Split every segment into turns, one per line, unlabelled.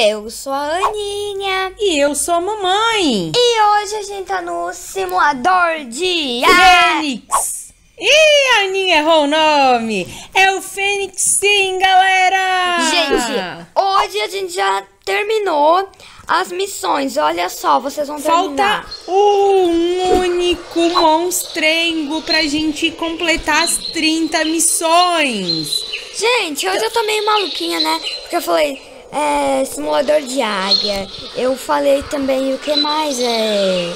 eu sou a Aninha.
E eu sou a mamãe.
E hoje a gente tá no simulador de
Fênix. Ih, a Aninha errou o nome. É o Fênix sim, galera.
Gente, hoje a gente já terminou as missões. Olha só, vocês vão terminar.
Falta um único monstrengo pra gente completar as 30 missões.
Gente, hoje eu tô meio maluquinha, né? Porque eu falei, é, simulador de águia. Eu falei também o que mais é.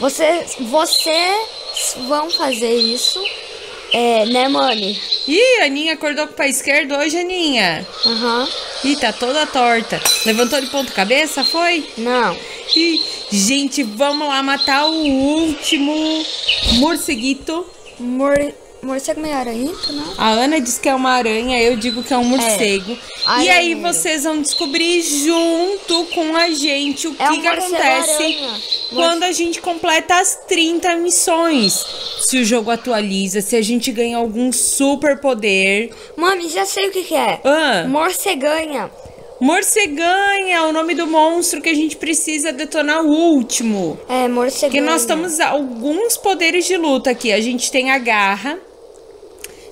Vocês, vocês vão fazer isso, é, né, mãe?
Ih, a Aninha acordou com o pé esquerdo hoje, Aninha.
Aham.
Ih, tá toda torta. Levantou de ponta cabeça, foi?
Não.
Ih, gente, vamos lá matar o último morceguito.
Mor morcego meio aranhento, né?
A Ana diz que é uma aranha, eu digo que é um morcego. E aí vocês vão descobrir junto com a gente o
É
que,
um
que acontece
aranha.
quando a gente completa as 30 missões. Se o jogo atualiza, se a gente ganha algum super poder.
Mami, já sei o que, que é.
Ah,
Morceganha.
morceganha é o nome do monstro que a gente precisa detonar o último.
É, morceganha.
Porque nós temos alguns poderes de luta aqui. A gente tem a garra,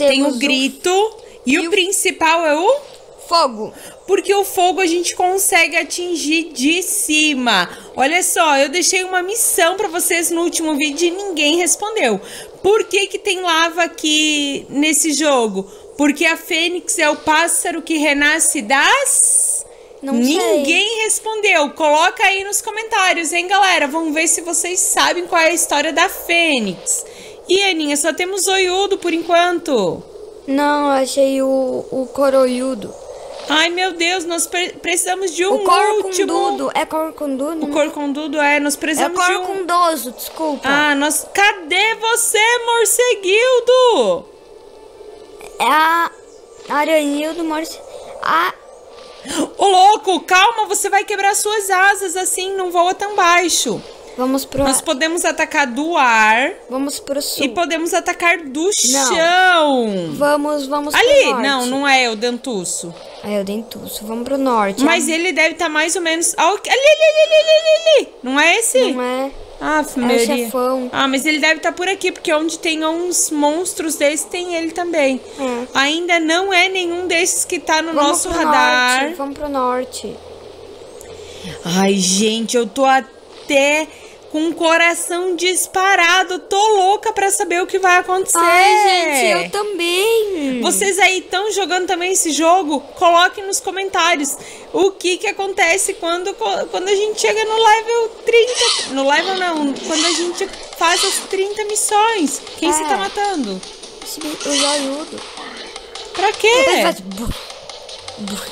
tem o grito e, o,
o-
principal é o
Fogo.
porque o fogo a gente consegue atingir de cima. Olha só, eu deixei uma missão pra vocês no último vídeo e ninguém respondeu. Por que que tem lava aqui nesse jogo? Porque a fênix é o pássaro que renasce das
Não sei.
Ninguém respondeu. Coloca aí nos comentários, hein, galera? Vamos ver se vocês sabem qual é a história da Fênix. E Aninha, só temos Oiudo por enquanto.
Não, achei o, o coroiudo.
Ai, meu Deus, nós pre- precisamos de um
o
último.
corcundudo. É corcundudo?
O corcundudo é, nós
É
precisamos de um.
corcundoso, desculpa.
Ah, nós. Cadê você, morceguildo?
É a aranhildo morce... A...
Ô, louco, calma, você vai quebrar suas asas assim, não voa tão baixo.
Vamos pro...
Nós podemos atacar do ar
Vamos pro sul.
e podemos atacar do chão.
Vamos, vamos pro
Ali,
norte.
não, não é o dentuço.
É o dentuço. Vamos pro norte.
Mas ele deve estar mais ou menos. Ali, ali, ali, ali, ali, ali. Não é esse?
Não é...
Ah,
É o
Maria.
chefão.
Ah, mas ele deve estar por aqui, porque onde tem uns monstros desses, tem ele também.
É.
Ainda não é nenhum desses que tá no
Vamos
nosso
pro
radar.
Norte. Vamos pro norte.
Ai, gente, eu tô até com o coração disparado. Tô louca pra saber o que vai acontecer.
Ai, gente, eu também.
Vocês aí estão jogando também esse jogo? Coloquem nos comentários o que que acontece quando, quando a gente chega no level 30. No level não, quando a gente faz as 30 missões. Quem você
É.
tá matando?
O joiudo.
Pra quê?
Ele faz... bu-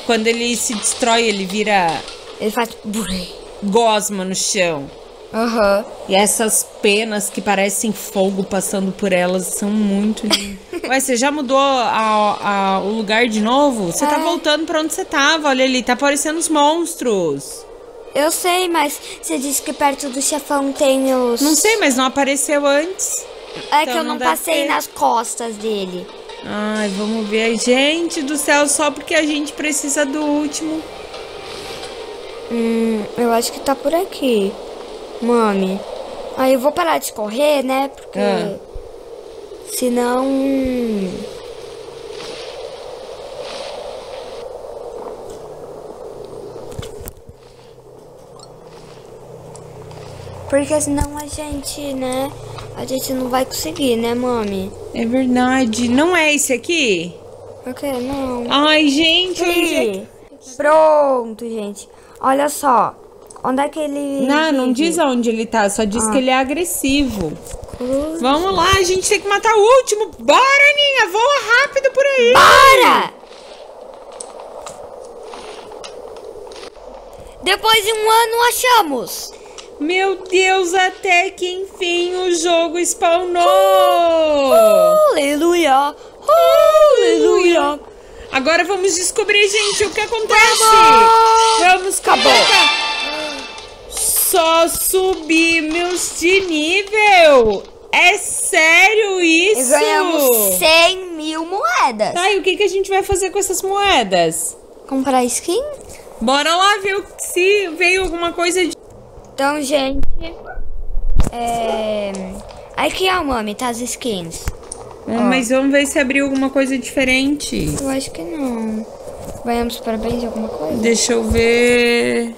Quando ele se destrói, ele vira
Ele faz...
gosma no chão.
Aham.
E essas penas que parecem fogo passando por elas são muito lindas. Ué, você já mudou a- a- o lugar de novo? Você tá
É.
voltando pra onde você tava, olha ali, tá aparecendo os monstros.
Eu sei, mas você disse que perto do chefão tem os...
Não sei, mas não apareceu antes.
É
então
que eu
não
não, passei
ter.
nas costas dele.
Ai, vamos ver. Gente do céu, só porque a gente precisa do último.
Hum, eu acho que tá por aqui. Mami. Aí eu vou parar de correr, né? Porque...
Ah.
Senão... Porque senão a gente, né? A gente não vai conseguir, né, mami?
É verdade. Não é esse aqui?
Quê? Não.
Ai, gente.
Pronto, gente. Olha só. Onde é que ele.
Não, não diz aonde ele tá, só diz
Ah.
que ele é agressivo.
Cruz.
Vamos lá, a gente tem que matar o último. Bora, Aninha, voa rápido por aí.
Para! Depois de um ano achamos.
Meu Deus, até que enfim o jogo spawnou.
Aleluia! Aleluia!
Agora vamos descobrir, gente, o que acontece.
Vamos!
Só subimos de nível. É sério
E
isso?
ganhamos 100 mil moedas.
Tá, e o que, que a gente vai fazer com essas moedas?
Comprar skin?
Bora lá ver se veio alguma coisa de.
Então, gente. É. Aqui, ó, mami, tá as skins.
Hum, Mas vamos ver se abriu alguma coisa diferente.
Eu acho que não. Ganhamos parabéns de alguma coisa?
Deixa eu ver.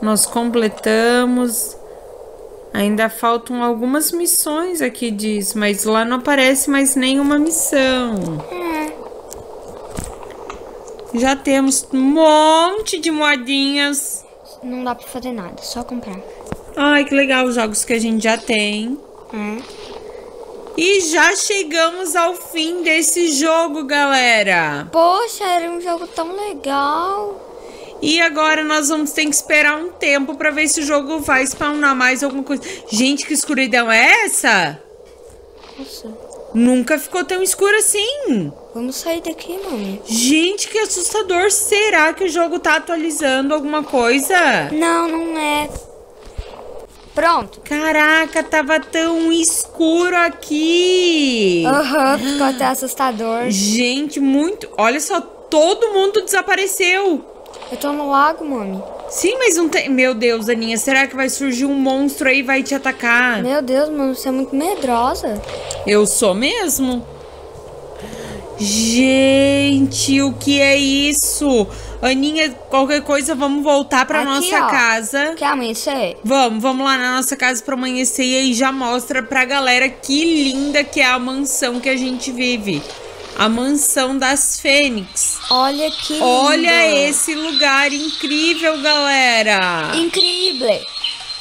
Nós completamos. Ainda faltam algumas missões aqui diz, mas lá não aparece mais nenhuma missão.
É.
Já temos um monte de moedinhas.
Não dá pra fazer nada, só comprar.
Ai, que legal os jogos que a gente já tem.
É.
E já chegamos ao fim desse jogo, galera.
Poxa, era um jogo tão legal.
E agora nós vamos ter que esperar um tempo pra ver se o jogo vai spawnar mais alguma coisa. Gente, que escuridão é essa?
Nossa.
Nunca ficou tão escuro assim.
Vamos sair daqui, mami.
Gente, que assustador. Será que o jogo tá atualizando alguma coisa?
Não, não é. Pronto.
Caraca, tava tão escuro aqui.
Aham, ficou até assustador.
Gente, muito. Olha só, todo mundo desapareceu.
Eu tô no lago, mami.
Sim, mas não tem. Meu Deus, Aninha, será que vai surgir um monstro aí e vai te atacar?
Meu Deus, mano, você é muito medrosa.
Eu sou mesmo. Gente, o que é isso? Aninha, qualquer coisa, vamos voltar pra
Aqui,
nossa
ó.
casa.
Quer amanhecer?
Vamos, vamos lá na nossa casa pra amanhecer e aí já mostra pra galera que linda que é a mansão que a gente vive. A mansão das Fênix.
Olha que lindo.
Olha esse lugar incrível, galera.
Incrível.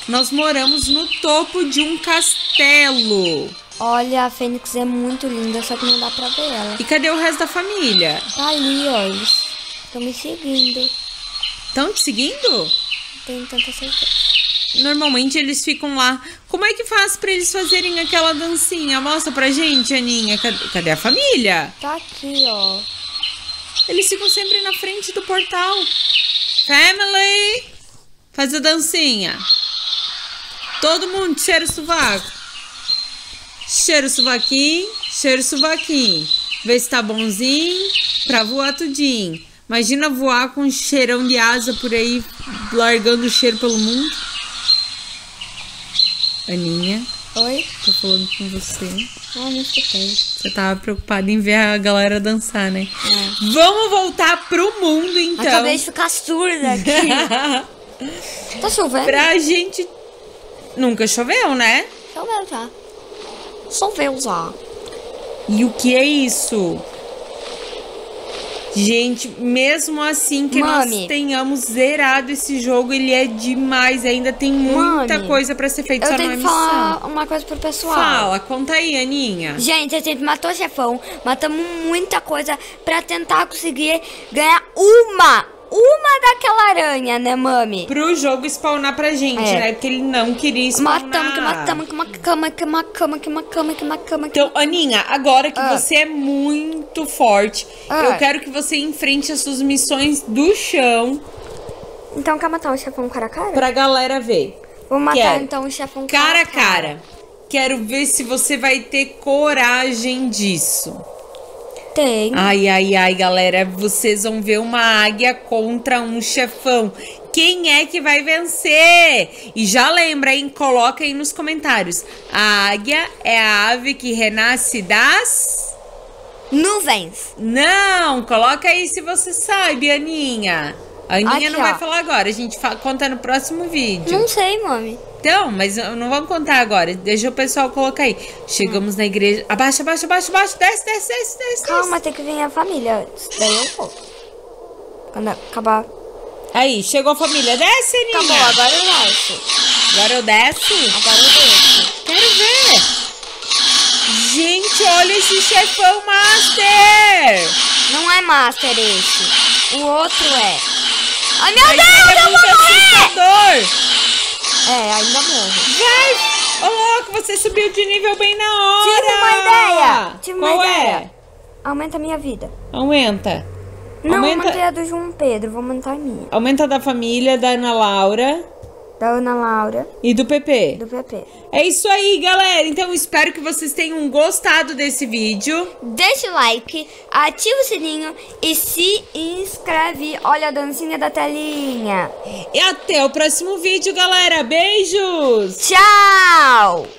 Nós moramos no topo de um castelo.
Olha, a Fênix é muito linda, só que não dá pra ver ela.
E cadê o resto da família?
Tá ali, ó. Eles estão me seguindo.
Estão te seguindo?
Não tenho tanta certeza.
Normalmente eles ficam lá. Como é que faz pra eles fazerem aquela dancinha? Mostra pra gente, Aninha. Cadê, cadê a família?
Tá aqui, ó.
Eles ficam sempre na frente do portal. Family! Faz a dancinha. Todo mundo cheira o sovaco. Cheira o sovaquinho, cheira o sovaquinho. Vê se tá bonzinho pra voar tudinho. Imagina voar com um cheirão de asa por aí, largando o cheiro pelo mundo. Aninha,
Oi?
tô falando com você.
Ah, não escutei.
Você tava preocupada em ver a galera dançar, né?
É.
Vamos voltar pro mundo, então.
Acabei de ficar surda aqui. tá chovendo?
pra gente. Nunca choveu, né?
Choveu já. Choveu já.
E o que é isso? Gente, mesmo assim que nós
Mami.
tenhamos zerado esse jogo, ele é demais. Ainda tem muita
Mami,
coisa pra ser feita
Eu
só não
tenho que falar uma coisa pro pessoal.
Fala, conta aí, Aninha.
Gente, a gente matou o chefão, matamos muita coisa pra tentar conseguir ganhar uma, uma daquela aranha, né, mami?
Pro jogo spawnar pra gente,
É.
né? Porque ele não queria spawnar.
Matamos, que matamos, que uma cama, que uma cama, que uma cama, que uma cama.
Então, Aninha, agora que
Ah.
você é muito forte,
Ah.
eu quero que você enfrente as suas missões do chão
Então quer matar o chefão cara a cara?
pra galera ver.
Vou matar
Quero.
então o chefão
Cara a cara. Quero ver se você vai ter coragem disso.
Tem.
Ai, ai, ai, galera. Vocês vão ver uma águia contra um chefão. Quem é que vai vencer? E já lembra, hein? Coloca aí nos comentários. A águia é a ave que renasce das.
Nuvens.
Não, coloca aí se você sabe, Aninha. A Aninha
Aqui,
não vai
ó.
falar agora, a gente conta no próximo vídeo.
Não sei, mami.
Então, mas não vamos contar agora. Deixa o pessoal colocar aí. Chegamos na igreja. Abaixa, abaixa, abaixa, abaixa. Desce, desce, desce, desce.
Calma, tem que vir a família antes. Daí eu vou. Quando acabar.
Aí, chegou a família. Desce, Aninha.
Acabou, agora eu desço.
Agora eu desço.
Agora eu desço.
Quero ver. Gente, olha esse chefão master.
Não é Master esse. O outro é. Ai, meu
Mas
Deus,
é
eu vou morrer!
assustador.
É, ainda morro.
Vai. Ô, louco, você subiu de nível bem na hora.
Tive uma ideia. Tive uma
Qual
ideia.
é?
Aumenta a minha vida.
Aumenta.
Não,
Aumenta-
aumentei a do João Pedro, vou aumentar a minha.
Aumenta da família da Ana Laura.
Da Ana Laura,
E do PP.
do PP.
É isso aí, galera. Então espero que vocês tenham gostado desse vídeo.
Deixa o like, ativa o sininho e se inscreve. Olha a dancinha da telinha.
E até o próximo vídeo, galera. Beijos!
Tchau!